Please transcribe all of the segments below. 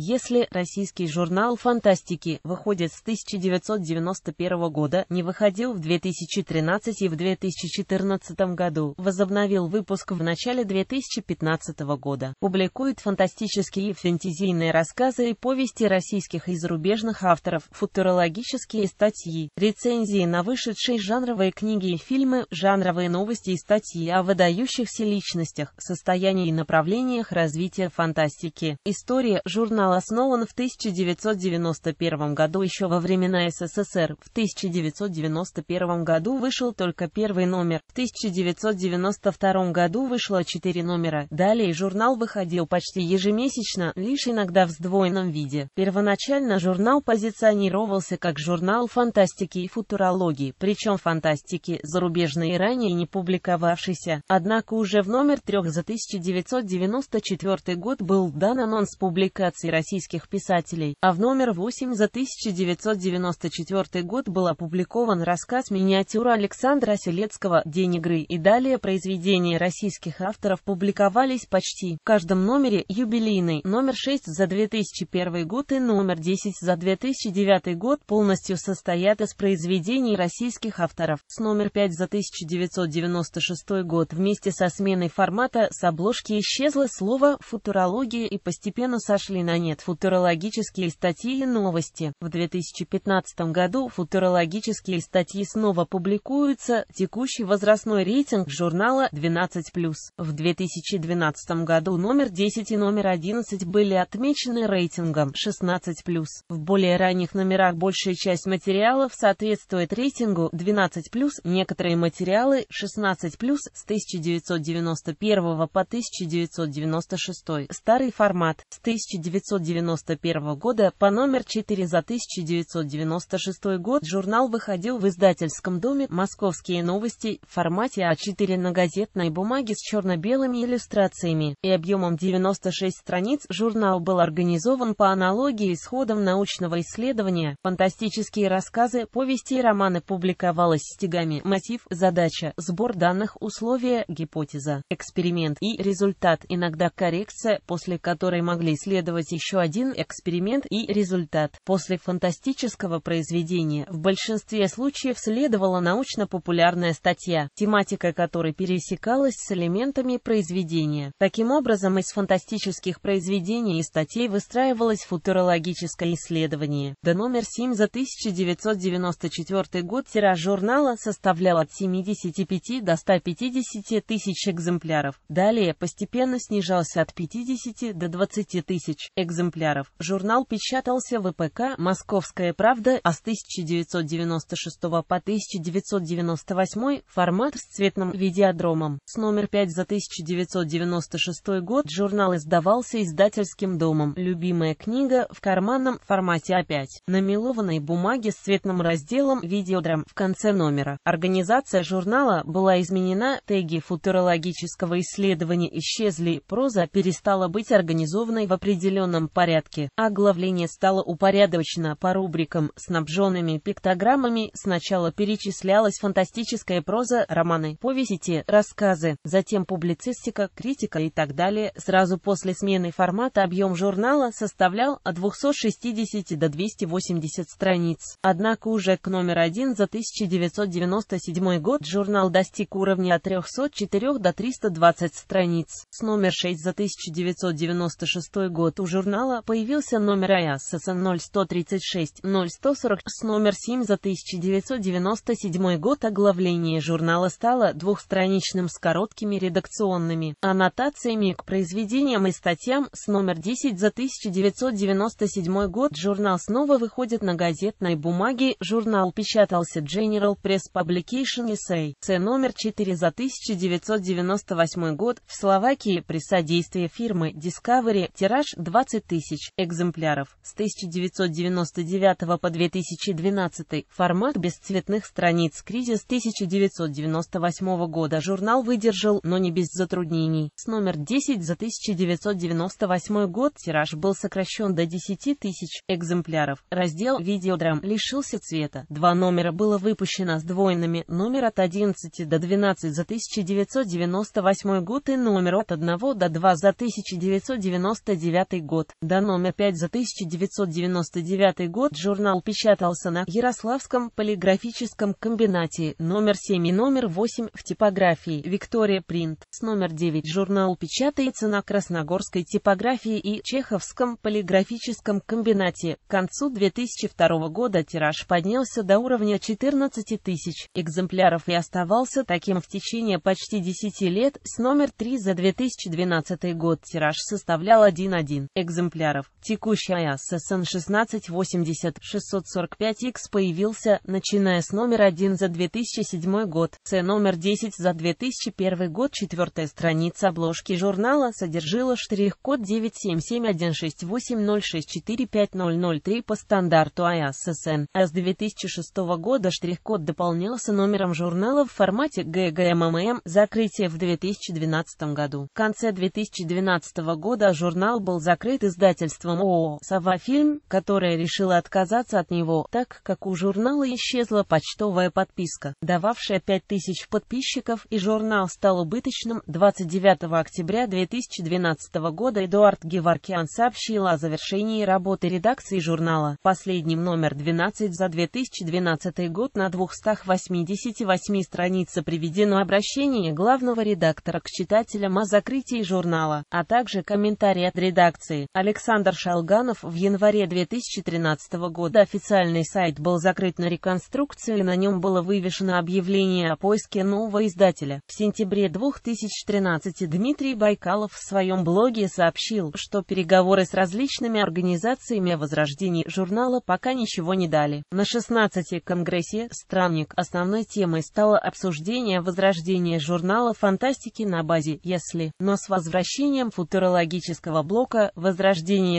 Если российский журнал фантастики выходит с 1991 года, не выходил в 2013 и в 2014 году, возобновил выпуск в начале 2015 года, публикует фантастические и фэнтезийные рассказы и повести российских и зарубежных авторов, футурологические статьи, рецензии на вышедшие жанровые книги и фильмы, жанровые новости и статьи о выдающихся личностях, состоянии и направлениях развития фантастики. История журнала журнал основан в 1991 году еще во времена СССР. В 1991 году вышел только первый номер. В 1992 году вышло четыре номера. Далее журнал выходил почти ежемесячно, лишь иногда в сдвоенном виде. Первоначально журнал позиционировался как журнал фантастики и футурологии, причем фантастики, зарубежные ранее не публиковавшейся. Однако уже в номер 3 за 1994 год был дан анонс публикации российских писателей, а в номер 8 за 1994 год был опубликован рассказ «Миниатюра Александра Селецкого. День игры» и далее произведения российских авторов публиковались почти в каждом номере юбилейный, номер 6 за 2001 год и номер 10 за 2009 год полностью состоят из произведений российских авторов. С номер 5 за 1996 год вместе со сменой формата с обложки исчезло слово «футурология» и постепенно сошли на нет нет футурологические статьи и новости. В 2015 году футурологические статьи снова публикуются, текущий возрастной рейтинг журнала 12+. В 2012 году номер 10 и номер 11 были отмечены рейтингом 16+. В более ранних номерах большая часть материалов соответствует рейтингу 12+, некоторые материалы 16+, с 1991 по 1996. Старый формат с 1990 1991 года по номер 4 за 1996 год журнал выходил в издательском доме «Московские новости» в формате А4 на газетной бумаге с черно-белыми иллюстрациями и объемом 96 страниц. Журнал был организован по аналогии с ходом научного исследования. Фантастические рассказы, повести и романы публиковалось стигами «Мотив», «Задача», «Сбор данных», «Условия», «Гипотеза», «Эксперимент» и «Результат», иногда коррекция, после которой могли следовать еще один эксперимент и результат. После фантастического произведения в большинстве случаев следовала научно-популярная статья, тематика которой пересекалась с элементами произведения. Таким образом, из фантастических произведений и статей выстраивалось футурологическое исследование. До номер 7 за 1994 год тираж журнала составлял от 75 до 150 тысяч экземпляров. Далее постепенно снижался от 50 до 20 тысяч экземпляров. Журнал печатался в ИПК «Московская правда», а с 1996 по 1998 формат с цветным видеодромом. С номер 5 за 1996 год журнал издавался издательским домом «Любимая книга» в карманном формате А5, на мелованной бумаге с цветным разделом «Видеодрам» в конце номера. Организация журнала была изменена, теги футурологического исследования исчезли, проза перестала быть организованной в определенном порядке. Оглавление стало упорядочено по рубрикам, снабженными пиктограммами. Сначала перечислялась фантастическая проза, романы, повести, рассказы, затем публицистика, критика и так далее. Сразу после смены формата объем журнала составлял от 260 до 280 страниц. Однако уже к номер один за 1997 год журнал достиг уровня от 304 до 320 страниц. С номер 6 за 1996 год у журнала журнала появился номер АЯСС 0136-0140 с номер 7 за 1997 год. Оглавление журнала стало двухстраничным с короткими редакционными аннотациями к произведениям и статьям. С номер 10 за 1997 год журнал снова выходит на газетной бумаге. Журнал печатался General Press Publication Essay. С номер 4 за 1998 год в Словакии при содействии фирмы Discovery тираж 20 тысяч экземпляров. С 1999 по 2012 формат бесцветных страниц «Кризис 1998 года» журнал выдержал, но не без затруднений. С номер 10 за 1998 год тираж был сокращен до 10 тысяч экземпляров. Раздел «Видеодрам» лишился цвета. Два номера было выпущено сдвоенными, номер от 11 до 12 за 1998 год и номер от 1 до 2 за 1999 год. Год. До номер 5 за 1999 год журнал печатался на Ярославском полиграфическом комбинате, номер 7 и номер 8 в типографии Виктория Принт. С номер 9 журнал печатается на Красногорской типографии и Чеховском полиграфическом комбинате. К концу 2002 года тираж поднялся до уровня 14 тысяч экземпляров и оставался таким в течение почти 10 лет. С номер 3 за 2012 год тираж составлял 1,1 экземпляров. Текущий ISSN 1680-645X появился, начиная с номер 1 за 2007 год, C номер 10 за 2001 год. Четвертая страница обложки журнала содержала штрих-код 9771680645003 по стандарту ISSN, а с 2006 года штрих-код дополнялся номером журнала в формате GGMMM, закрытие в 2012 году. В конце 2012 года журнал был закрыт издательством ООО «Сова Фильм», которое решило отказаться от него, так как у журнала исчезла почтовая подписка, дававшая 5000 подписчиков, и журнал стал убыточным. 29 октября 2012 года Эдуард Геваркиан сообщил о завершении работы редакции журнала. Последним номер 12 за 2012 год на 288 странице приведено обращение главного редактора к читателям о закрытии журнала, а также комментарий от редакции. Александр Шалганов в январе 2013 года официальный сайт был закрыт на реконструкцию и на нем было вывешено объявление о поиске нового издателя. В сентябре 2013 Дмитрий Байкалов в своем блоге сообщил, что переговоры с различными организациями о возрождении журнала пока ничего не дали. На 16 конгрессе «Странник» основной темой стало обсуждение возрождения журнала фантастики на базе «Если», но с возвращением футурологического блока «Возрождение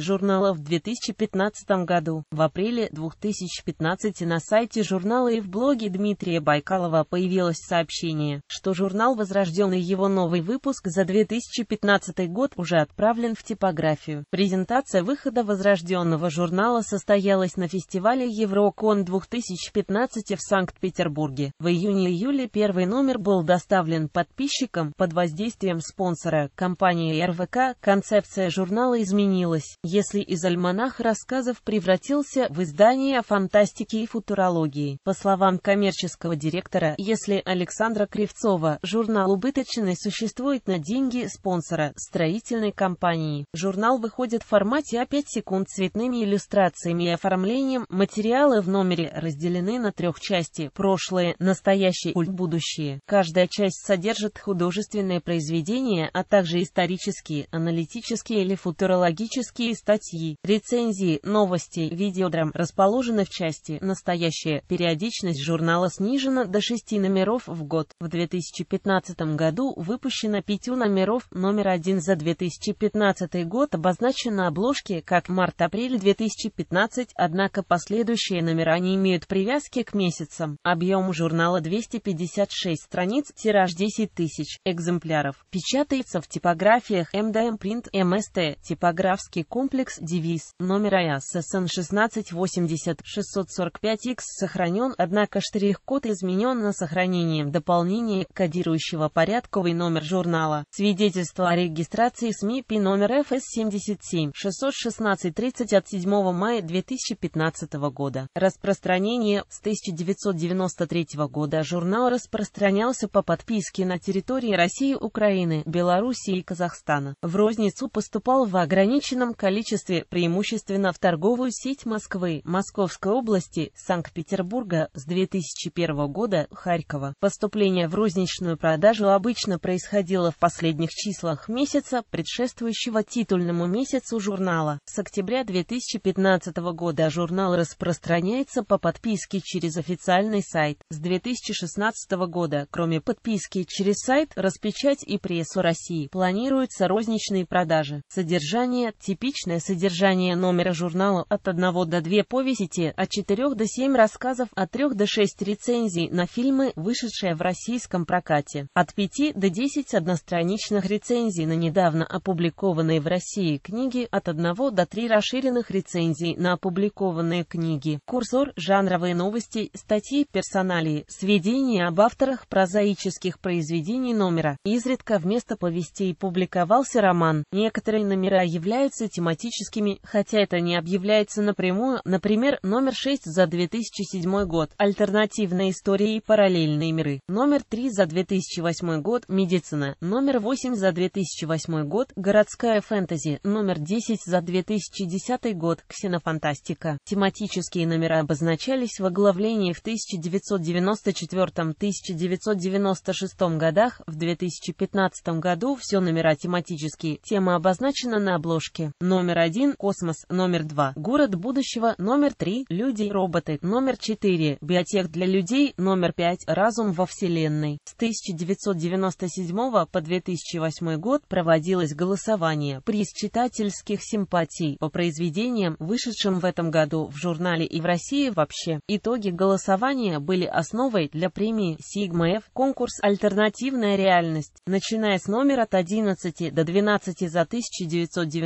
журнала» в 2015 году. В апреле 2015 на сайте журнала и в блоге Дмитрия Байкалова появилось сообщение, что журнал «Возрожден» и его новый выпуск за 2015 год уже отправлен в типографию. Презентация выхода возрожденного журнала состоялась на фестивале Еврокон 2015 в Санкт-Петербурге. В июне-июле первый номер был доставлен подписчикам под воздействием спонсора, компании РВК. Концепция журнала изменилась, если из альманаха рассказов превратился в издание о фантастике и футурологии. По словам коммерческого директора, если Александра Кривцова, журнал убыточный существует на деньги спонсора, строительной компании. Журнал выходит в формате А5 секунд цветными иллюстрациями и оформлением. Материалы в номере разделены на трех части – прошлое, настоящее и будущее. Каждая часть содержит художественные произведения, а также исторические, аналитические или футурологические статьи, рецензии, новости, видеодрам, расположены в части «Настоящее». Периодичность журнала снижена до 6 номеров в год. В 2015 году выпущено 5 номеров, номер 1 за 2015 год обозначен на обложке как март-апрель 2015, однако последующие номера не имеют привязки к месяцам. Объем журнала 256 страниц, тираж 10 тысяч экземпляров. Печатается в типографиях МДМ Print МСТ, типографский комплекс девиз, номер АССН 1680-645X сохранен, однако штрих-код изменен на сохранение дополнение кодирующего порядковый номер журнала. Свидетельство о регистрации СМИ ПИ номер ФС 77 616 30 от 7 мая 2015 года. Распространение с 1993 года журнал распространялся по подписке на территории России, Украины, Белоруссии и Казахстана. В розницу поступал в ограниченном количестве, преимущественно в торговую сеть Москвы, Московской области, Санкт-Петербурга с 2001 года, Харькова. Поступление в розничную продажу обычно происходило в последних числах месяца, предшествующего титульному месяцу журнала. С октября 2015 года журнал распространяется по подписке через официальный сайт. С 2016 года, кроме подписки через сайт, распечать и прессу России, планируются розничные продажи. Содержание – типичное содержание номера журнала от 1 до 2 повести, от 4 до 7 рассказов, от 3 до 6 рецензий на фильмы, вышедшие в российском прокате, от 5 до 10 одностраничных рецензий на недавно опубликованные в России книги, от 1 до 3 расширенных рецензий на опубликованные книги, курсор, жанровые новости, статьи, персоналии, сведения об авторах прозаических произведений номера. Изредка вместо повестей публиковался роман. Некоторые номера являются являются тематическими, хотя это не объявляется напрямую, например, номер 6 за 2007 год «Альтернативная история и параллельные миры», номер 3 за 2008 год «Медицина», номер 8 за 2008 год «Городская фэнтези», номер 10 за 2010 год «Ксенофантастика». Тематические номера обозначались в оглавлении в 1994-1996 годах, в 2015 году все номера тематические, тема обозначена на обложке. Номер 1 – Космос, номер 2 – Город будущего, номер 3 – Люди и роботы, номер 4 – Биотех для людей, номер 5 – Разум во Вселенной. С 1997 по 2008 год проводилось голосование, приз читательских симпатий по произведениям, вышедшим в этом году в журнале и в России вообще. Итоги голосования были основой для премии F, конкурс «Альтернативная реальность». Начиная с номера от 11 до 12 за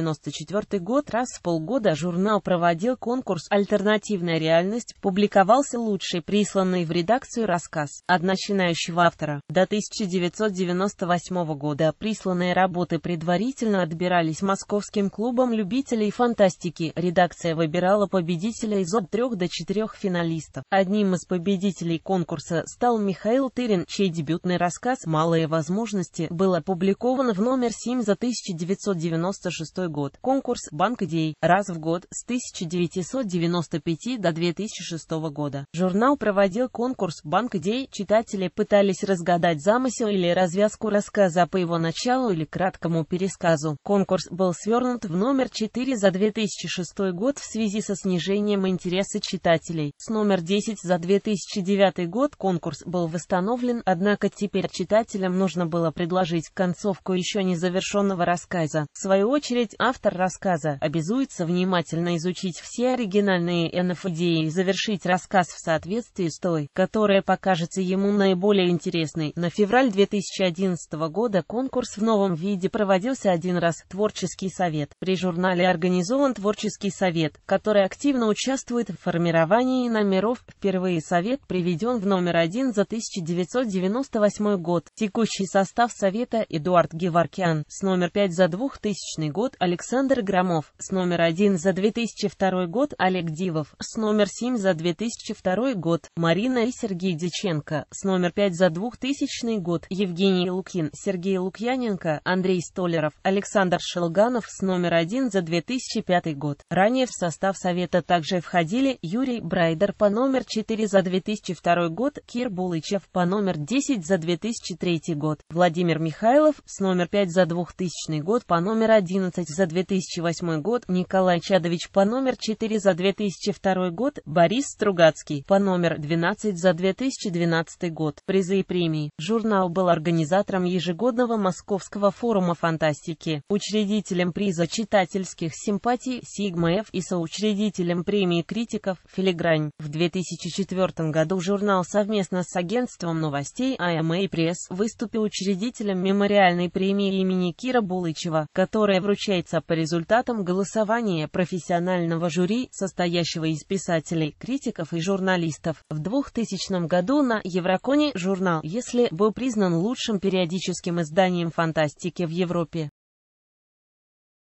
1994 год, раз в полгода журнал проводил конкурс «Альтернативная реальность», публиковался лучший присланный в редакцию рассказ от начинающего автора. До 1998 года присланные работы предварительно отбирались Московским клубом любителей фантастики. Редакция выбирала победителя из от трех до четырех финалистов. Одним из победителей конкурса стал Михаил Тырин, чей дебютный рассказ «Малые возможности» был опубликован в номер 7 за 1996 год. Конкурс «Банк идей» раз в год с 1995 до 2006 года. Журнал проводил конкурс «Банк идей», читатели пытались разгадать замысел или развязку рассказа по его началу или краткому пересказу. Конкурс был свернут в номер 4 за 2006 год в связи со снижением интереса читателей. С номер 10 за 2009 год конкурс был восстановлен, однако теперь читателям нужно было предложить концовку еще не завершенного рассказа. В свою очередь, автор рассказа обязуется внимательно изучить все оригинальные НФ-идеи и завершить рассказ в соответствии с той, которая покажется ему наиболее интересной. На февраль 2011 года конкурс в новом виде проводился один раз. Творческий совет. При журнале организован творческий совет, который активно участвует в формировании номеров. Впервые совет приведен в номер один за 1998 год. Текущий состав совета Эдуард Геваркян, с номер 5 за 2000 год Александр Громов, с номер 1 за 2002 год Олег Дивов, с номер 7 за 2002 год Марина и Сергей Диченко, с номер 5 за 2000 год Евгений Лукин, Сергей Лукьяненко, Андрей Столеров, Александр Шелганов с номер 1 за 2005 год. Ранее в состав совета также входили Юрий Брайдер по номер 4 за 2002 год, Кир Булычев по номер 10 за 2003 год, Владимир Михайлов с номер 5 за 2000 год по номер 11 за 2008 год, Николай Чадович по номер 4 за 2002 год, Борис Стругацкий по номер 12 за 2012 год. Призы и премии. Журнал был организатором ежегодного Московского форума фантастики, учредителем приза читательских симпатий F и соучредителем премии критиков Филигрань. В 2004 году журнал совместно с агентством новостей AMA Press выступил учредителем мемориальной премии имени Кира Булычева, которая вручается по результатам голосования профессионального жюри, состоящего из писателей, критиков и журналистов. В 2000 году на Евроконе журнал «Если» был признан лучшим периодическим изданием фантастики в Европе.